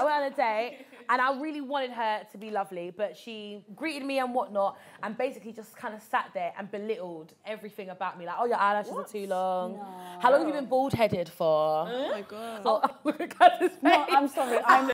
I went on a date and I really wanted her to be lovely, but she greeted me and whatnot and basically just kind of sat there and belittled everything about me. Like, oh, your eyelashes are too long. How long have you been bald headed for? Oh my god. Oh, look at this. No, I'm sorry. I'm